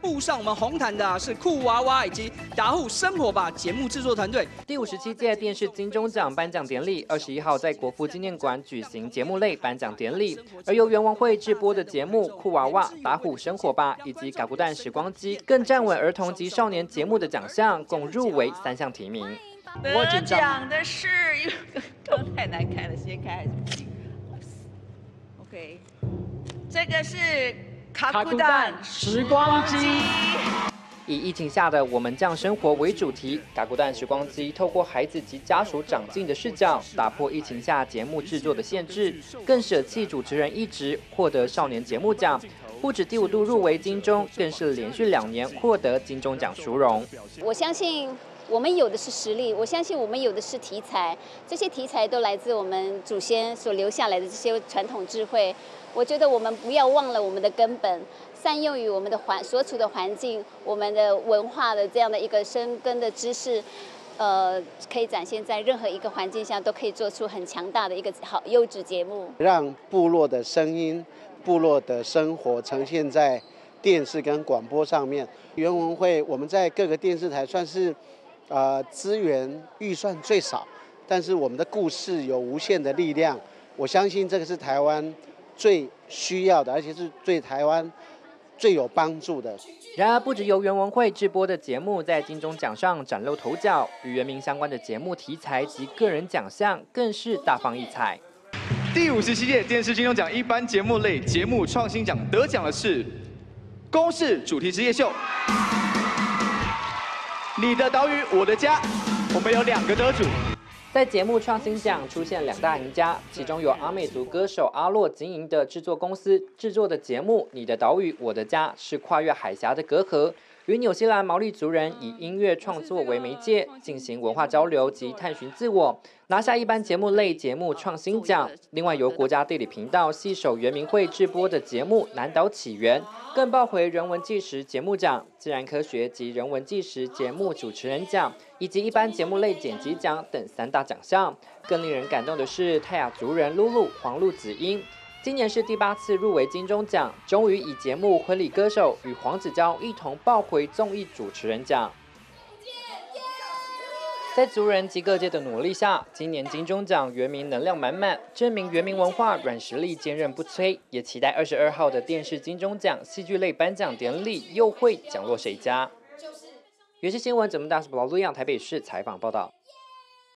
步上我们红毯的是酷娃娃以及达户生活吧节目制作团队。第五十七届电视金钟奖颁奖典礼二十一号在国父纪念馆举行节目类颁奖典礼，而由袁文慧制播的节目酷娃娃、打虎生活吧以及嘎咕蛋时光机更站稳儿童及少年节目的奖项，共入围三项提名。得奖的是，刚太难开了，先开。OK，这个是。卡库蛋时光机以疫情下的我们这样生活为主题，卡库蛋时光机透过孩子及家属长进的视角，打破疫情下节目制作的限制，更舍弃主持人一职，获得少年节目奖。不止第五度入围金钟，更是连续两年获得金钟奖殊荣。我相信我们有的是实力，我相信我们有的是题材，这些题材都来自我们祖先所留下来的这些传统智慧。我觉得我们不要忘了我们的根本，善用于我们的环所处的环境，我们的文化的这样的一个生根的知识，呃，可以展现在任何一个环境下，都可以做出很强大的一个好优质节目。让部落的声音、部落的生活呈现在电视跟广播上面。原文会我们在各个电视台算是，呃，资源预算最少，但是我们的故事有无限的力量。我相信这个是台湾。最需要的，而且是对台湾最有帮助的。然而，不止由袁文慧制播的节目在金钟奖上崭露头角，与原名相关的节目题材及个人奖项更是大放异彩。第五十七届电视金钟奖一般节目类节目创新奖得奖的是《公式主题之夜秀》，你的岛屿我的家，我们有两个得主。在节目创新奖出现两大赢家，其中有阿美族歌手阿洛经营的制作公司制作的节目《你的岛屿我的家》，是跨越海峡的隔阂。与纽西兰毛利族人以音乐创作为媒介，进行文化交流及探寻自我，拿下一般节目类节目创新奖。另外，由国家地理频道系手圆明会制播的节目《南岛起源》，更报回人文纪实节目奖、自然科学及人文纪实节目主持人奖，以及一般节目类剪辑奖等三大奖项。更令人感动的是，泰雅族人露露黄露子英。今年是第八次入围金钟奖，终于以节目《婚礼歌手》与黄子佼一同抱回综艺主持人奖。在族人及各界的努力下，今年金钟奖原名能量满满，证明原名文化软实力坚韧不摧。也期待二十二号的电视金钟奖戏剧类颁奖典礼又会奖落谁家？原视新闻，怎么大是不劳路样台北市采访报道。